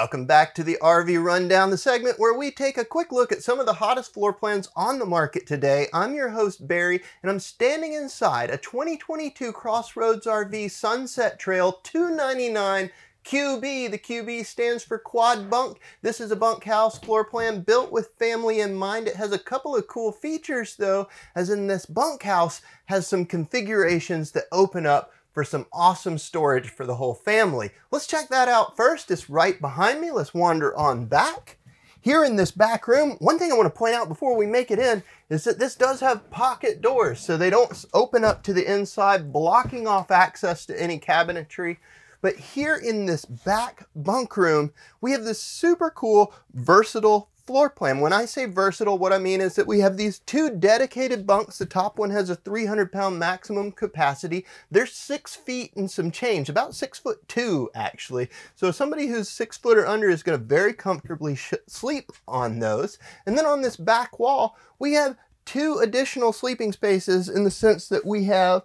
Welcome back to the RV Rundown, the segment where we take a quick look at some of the hottest floor plans on the market today. I'm your host, Barry, and I'm standing inside a 2022 Crossroads RV Sunset Trail 299 QB. The QB stands for quad bunk. This is a bunkhouse floor plan built with family in mind. It has a couple of cool features though, as in this bunkhouse has some configurations that open up for some awesome storage for the whole family. Let's check that out first. It's right behind me. Let's wander on back. Here in this back room, one thing I want to point out before we make it in is that this does have pocket doors, so they don't open up to the inside, blocking off access to any cabinetry. But here in this back bunk room, we have this super cool, versatile floor plan. When I say versatile, what I mean is that we have these two dedicated bunks. The top one has a 300 pound maximum capacity. They're six feet and some change, about six foot two actually. So somebody who's six foot or under is gonna very comfortably sleep on those. And then on this back wall, we have two additional sleeping spaces in the sense that we have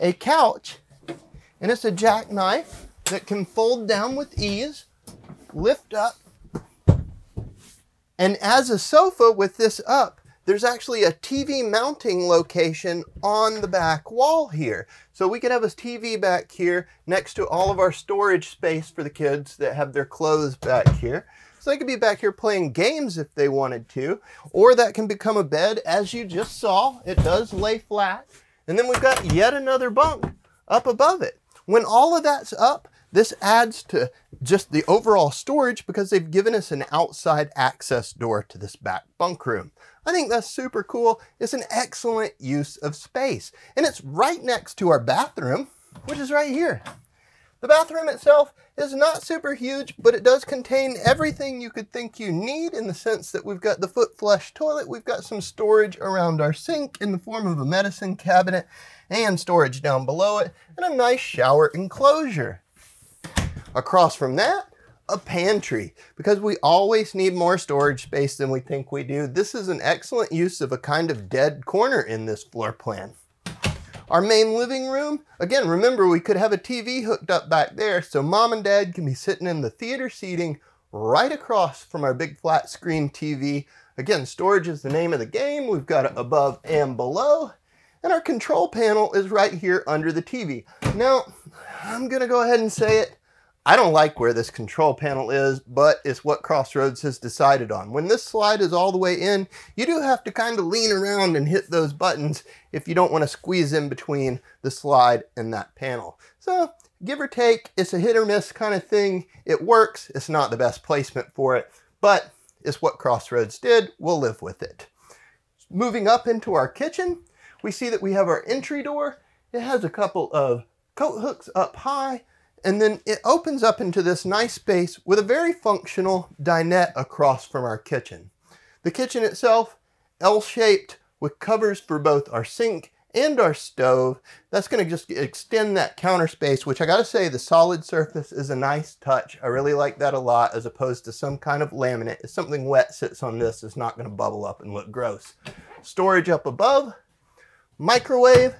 a couch and it's a jackknife that can fold down with ease, lift up, and as a sofa with this up, there's actually a TV mounting location on the back wall here. So we could have a TV back here next to all of our storage space for the kids that have their clothes back here. So they could be back here playing games if they wanted to, or that can become a bed as you just saw. It does lay flat. And then we've got yet another bunk up above it. When all of that's up, this adds to just the overall storage because they've given us an outside access door to this back bunk room. I think that's super cool. It's an excellent use of space. And it's right next to our bathroom, which is right here. The bathroom itself is not super huge, but it does contain everything you could think you need in the sense that we've got the foot flush toilet, we've got some storage around our sink in the form of a medicine cabinet and storage down below it, and a nice shower enclosure. Across from that, a pantry because we always need more storage space than we think we do. This is an excellent use of a kind of dead corner in this floor plan. Our main living room, again, remember we could have a TV hooked up back there so mom and dad can be sitting in the theater seating right across from our big flat screen TV. Again, storage is the name of the game. We've got it above and below. And our control panel is right here under the TV. Now, I'm gonna go ahead and say it. I don't like where this control panel is, but it's what Crossroads has decided on. When this slide is all the way in, you do have to kind of lean around and hit those buttons if you don't want to squeeze in between the slide and that panel. So give or take, it's a hit or miss kind of thing. It works. It's not the best placement for it, but it's what Crossroads did. We'll live with it. Moving up into our kitchen, we see that we have our entry door. It has a couple of coat hooks up high and then it opens up into this nice space with a very functional dinette across from our kitchen. The kitchen itself, L-shaped with covers for both our sink and our stove. That's gonna just extend that counter space, which I gotta say the solid surface is a nice touch. I really like that a lot as opposed to some kind of laminate. If something wet sits on this, it's not gonna bubble up and look gross. Storage up above, microwave,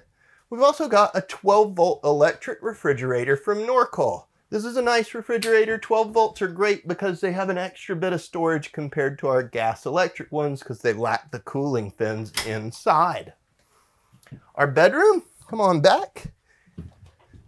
We've also got a 12 volt electric refrigerator from Norcold. This is a nice refrigerator. 12 volts are great because they have an extra bit of storage compared to our gas electric ones because they lack the cooling fins inside. Our bedroom, come on back,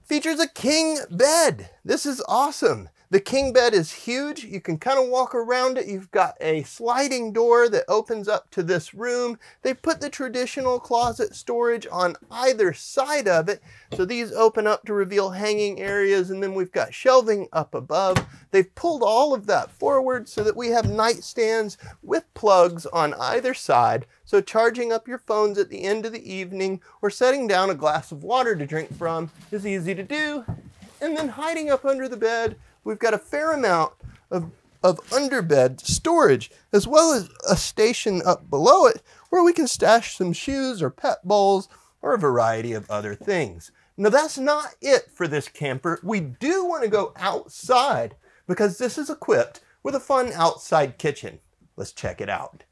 features a king bed. This is awesome. The king bed is huge. You can kind of walk around it. You've got a sliding door that opens up to this room. They put the traditional closet storage on either side of it. So these open up to reveal hanging areas and then we've got shelving up above. They've pulled all of that forward so that we have nightstands with plugs on either side. So charging up your phones at the end of the evening or setting down a glass of water to drink from is easy to do. And then hiding up under the bed we've got a fair amount of, of underbed storage, as well as a station up below it where we can stash some shoes or pet bowls or a variety of other things. Now that's not it for this camper. We do want to go outside because this is equipped with a fun outside kitchen. Let's check it out.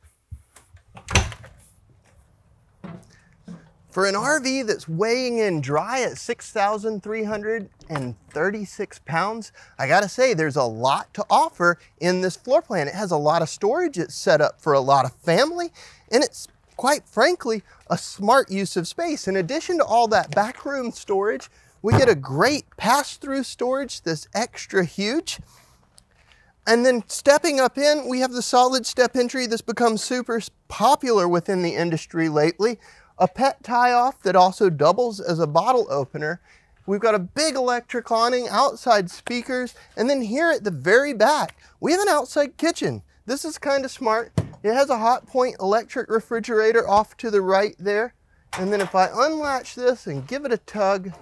For an RV that's weighing in dry at 6,336 pounds, I gotta say there's a lot to offer in this floor plan. It has a lot of storage, it's set up for a lot of family, and it's quite frankly, a smart use of space. In addition to all that backroom storage, we get a great pass-through storage that's extra huge. And then stepping up in, we have the solid step entry that's become super popular within the industry lately a pet tie-off that also doubles as a bottle opener. We've got a big electric awning, outside speakers, and then here at the very back, we have an outside kitchen. This is kind of smart. It has a Hotpoint electric refrigerator off to the right there. And then if I unlatch this and give it a tug,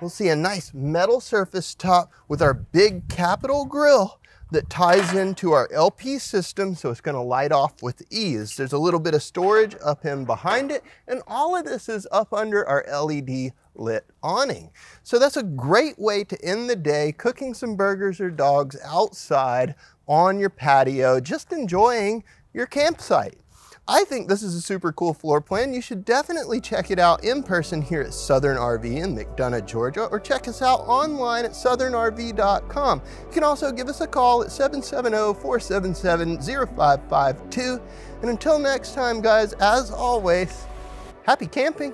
we'll see a nice metal surface top with our big capital grill that ties into our LP system, so it's gonna light off with ease. There's a little bit of storage up in behind it, and all of this is up under our LED lit awning. So that's a great way to end the day cooking some burgers or dogs outside on your patio, just enjoying your campsite. I think this is a super cool floor plan. You should definitely check it out in person here at Southern RV in McDonough, Georgia, or check us out online at southernrv.com. You can also give us a call at 770-477-0552. And until next time, guys, as always, happy camping.